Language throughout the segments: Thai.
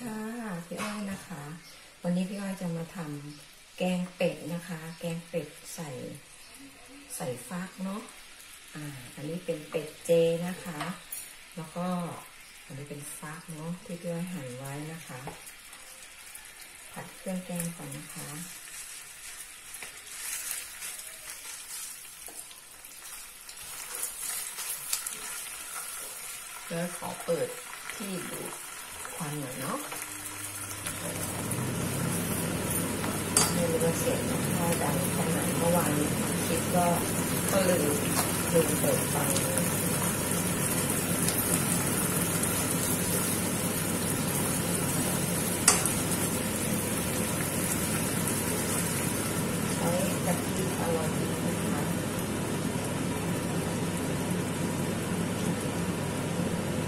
ค่ะพี่อ้อยนะคะ วันนี้พี่อ้อยจะมาทำแกงเป็ดนะคะ แกงเป็ดใส่ใส่ฟักเนาะอ่าอันนี้เป็นเป็ดเจนะคะ แล้วก็อันนี้เป็นฟักเนาะที่พี่อ้อยหั่นไว้นะคะ ผัดเครื่องแกงก่อนนะคะแล้วขอเปิดที่ดูด งขนาดเมื่อวานคลิปก็ก็ลืมลืมเปิดฟังใช้กะทิอร่อยดีนะคะ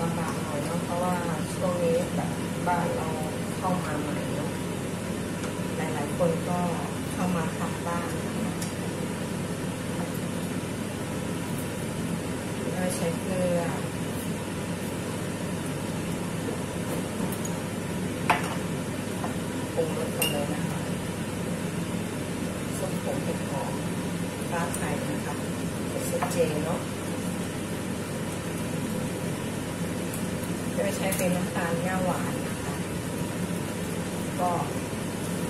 ลำบากหน่อยเนาะเพราะว่าช่วงนี้แบบบ้านเราเข้ามาใหม่เนาะหลายๆคนก็เข้ามาขับบ้านนะคะแล้วใช้เกลือปรุงรสกันเลยนะคะส้มผงเห็ดหอมฟ้าไทยนะคะเป็นซุปเจเนาะจะใช้เป็นน้ำตาลย่าหวาน ก็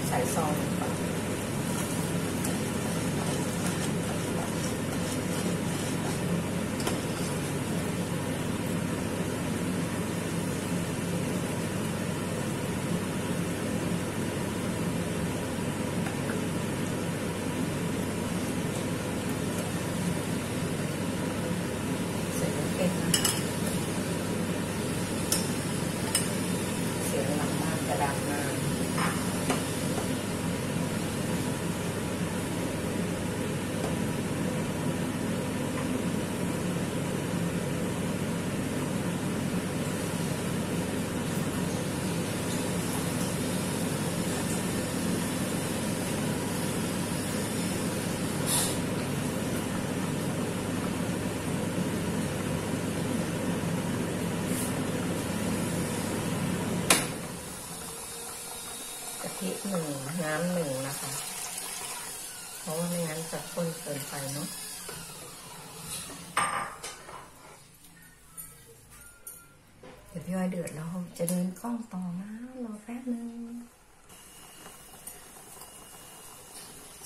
ใส่ซองไปใส่น้ำเป็นนะคะ เสียงหลังบ้านกระดังมากกะ ทิหนึ่งน้ำหนึ่งนะคะ เพราะว่าไม่งั้นจะข้นเกินไปเนาะเดี๋ยวพี่อ้อยเดือดแล้วจะเดินกล้องต่อนะรอแป๊บนึง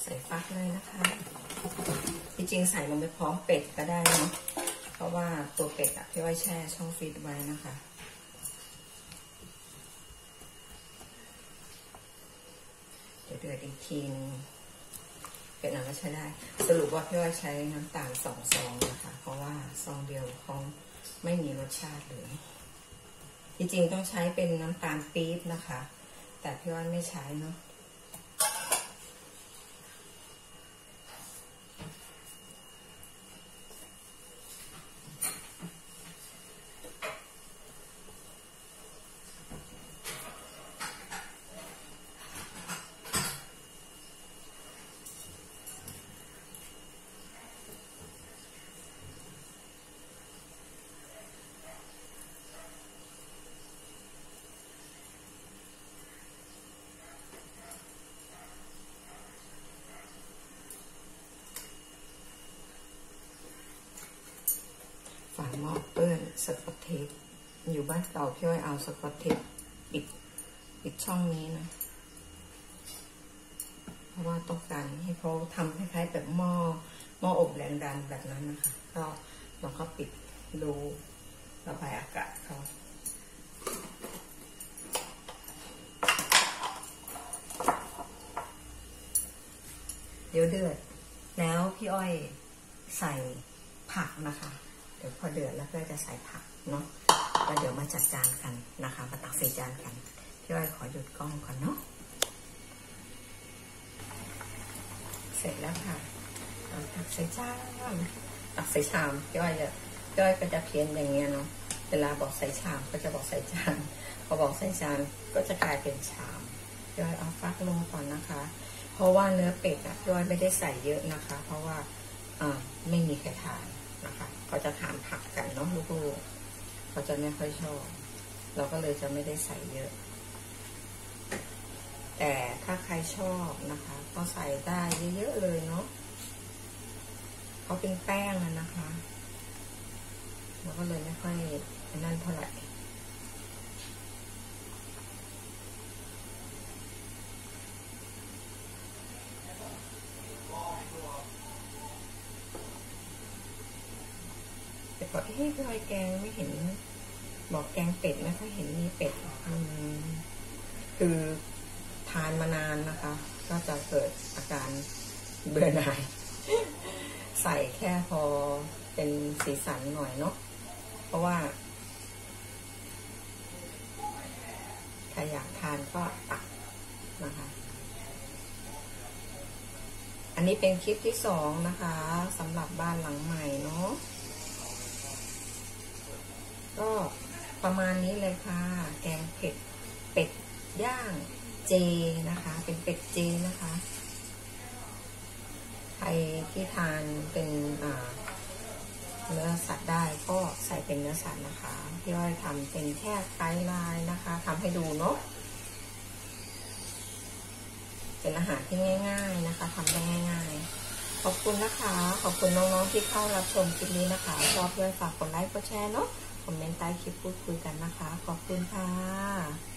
ใส่ฟักเลยนะคะจริงใส่ลงไปพร้อมเป็ดก็ได้เนาะเพราะว่าตัวเป็ดอะพี่อ้อยแช่ช่องฟรีซไว้นะคะ เดี๋ยวเดือดอีกทีนึงเป็นอะไรก็ใช้ได้ สรุปว่าพี่ว่าใช้น้ำตาลสองซองนะคะ เพราะว่าซองเดียวเขาไม่มีรสชาติเลยจริงๆต้องใช้เป็นน้ำตาลปี๊บนะคะ แต่พี่ว่าไม่ใช้เนาะ ฝาหม้อเปื้อนสกอตเทปอยู่บ้านเก่าพี่อ้อยเอาสกอตเทปปิดปิดช่องนี้นะ เพราะว่าต้องการให้เขาทำคล้ายๆแบบหม้อหม้ออบแรงดันแบบนั้นนะคะก็เราก็ปิดรูระบายอากาศเขาเดี๋ยวเดือด แล้วพี่อ้อยใส่ผักนะคะ เดี๋ยวพอเดือดแล้วก็จะใส่ผักเนาะแล้วเดี๋ยวมาจัดจานกันนะคะมาตักใส่จานกันพี่อ้อยขอหยุดกล้องก่อนเนาะเสร็จแล้วค่ะตักใส่จานตักใส่ชามพี่อ้อยจะพี่อ้อยก็จะเพี้ยนอย่างเงี้ยเนาะเวลาบอกใส่ชามก็จะบอกใส่จานพอบอกใส่จานก็จะกลายเป็นชามพี่อ้อยเอาฟักลงก่อนนะคะ เพราะว่าเนื้อเป็ดอะพี่อ้อยไม่ได้ใส่เยอะนะคะ เพราะว่าอ่าไม่มีใครทาน นะคะเขาจะทานผักกันเนาะลูกๆเขาจะไม่ค่อยชอบ เราก็เลยจะไม่ได้ใส่เยอะ แต่ถ้าใครชอบนะคะ ก็ใส่ได้เยอะๆเลยเนาะเขาเป็นแป้งนะคะเราก็เลยไม่ค่อยนั่นเท่าไหร่ แต่ก็เอ๊ะพี่ออยแกงไม่เห็น บอกแกงเป็ดไม่ค่อยเห็นมีเป็ดคือทานมานานนะคะ ก็จะเกิดอาการเบื่อหน่าย ใส่แค่พอเป็นสีสันหน่อยเนาะเพราะว่าใครอยากทานก็ตักนะคะ อันนี้เป็นคลิปที่สองนะคะสำหรับบ้านหลังใหม่เนาะ ก็ ประมาณนี้เลยค่ะ แกงเผ็ดเป็ดย่างเจนะคะ เป็นเป็ดเจนะคะใครที่ทานเป็นเนื้อสัตว์ได้ก็ใส่เป็นเนื้อสัตว์นะคะพี่อ้อยทำเป็นแค่ไกด์ไลน์นะคะทำให้ดูเนาะเป็นอาหารที่ง่าย ๆนะคะทำได้ง่าย ๆ ขอบคุณนะคะ ขอบคุณน้องๆที่เข้ารับชมคลิปนี้นะคะชอบด้วยฝากกดไลค์กดแชร์เนาะ คอมเมนต์ใต้คลิปพูดคุยกันนะคะ ขอบคุณค่ะ